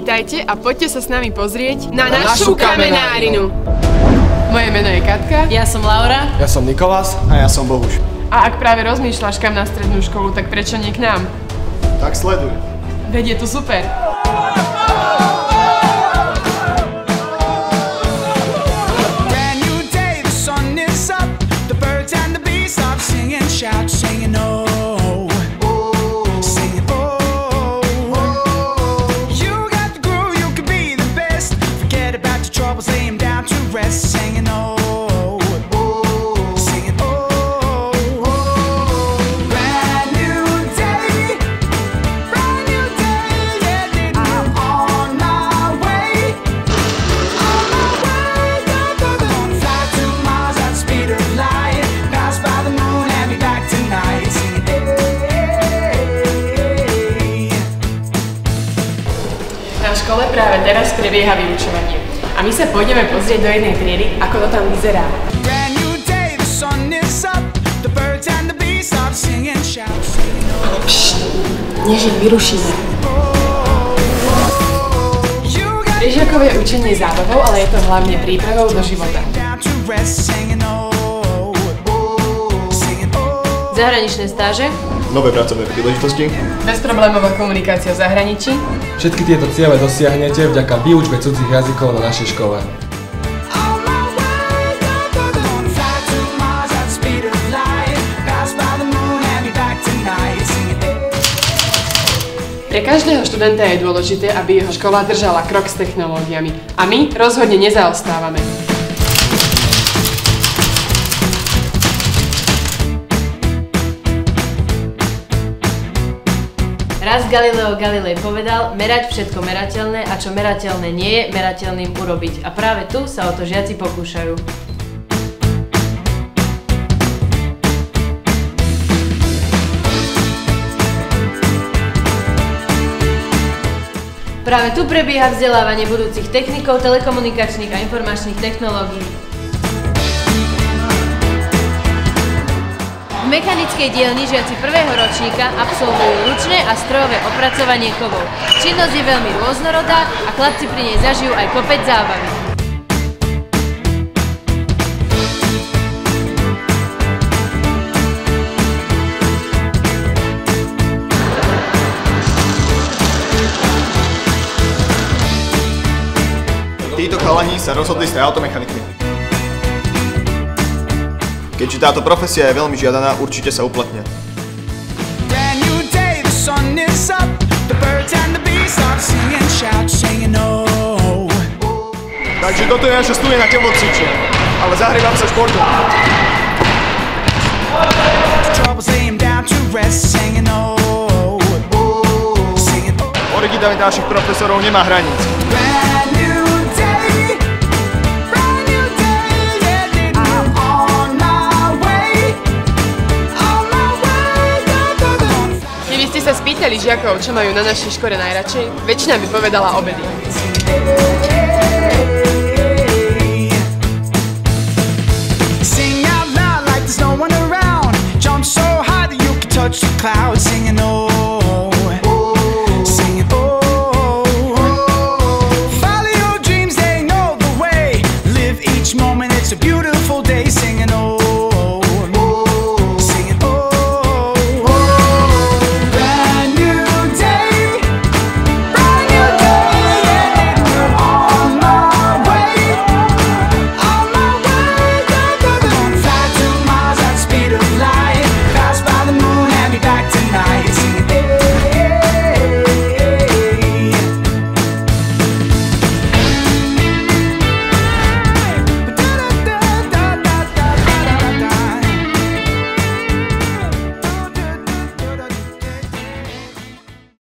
Vítajte a poďte sa s nami pozrieť na, Na našu našu kamenárinu. Moje meno je Katka Ja som Laura. Ja som Nikolás a ja som Bohuš. a ak práve rozmýšľaš kam na strednú školu, tak prečo nie k nám? Tak sleduj. Veď je to super. Práve teraz prebieha vyučovanie. A my sa pôjdeme pozrieť do jednej triedy, ako to tam vyzerá. Singing, Než ich vyrušíme. Bežiakové učenie je zábavou, ale je to hlavne prípravou do života. Zahraničné stáže. Nové pracovné príležitosti. Bezproblémová komunikácia v zahraničí, Všetky tieto ciele dosiahnete vďaka výučbe cudzích jazykov na našej škole. Pre každého študenta je dôležité, aby jeho škola držala krok s technológiami. A my rozhodne nezaostávame. Raz Galileo Galilei povedal, merať všetko merateľné a čo merateľné nie je, merateľným urobiť. A práve tu sa o to žiaci pokúšajú. Práve tu prebieha vzdelávanie budúcich technikov telekomunikačných a informačných technológií. Mechanickej dielni žiaci prvého ročníka absolvujú ručné a strojové opracovanie kovov. Činnosť je veľmi rôznorodá a chlapci pri nej zažijú aj kopec zábavy. Títo chalani sa rozhodli stať automechanikmi. Keďže táto profesia je veľmi žiadaná, určite sa uplatnia. Brand new day, the sun is up. The birds and the bees start singing, shout, singing, oh. Takže toto je naša studená telocvičia, ale zahrievam sa športom. Oh. Oh. Originalita našich profesorov nemá hraníc. Spýtali žiakov, čo majú na našej škole najradšej, väčšina by povedala obedy. Sing out loud like there's no one around. Jump so high that you can touch the clouds.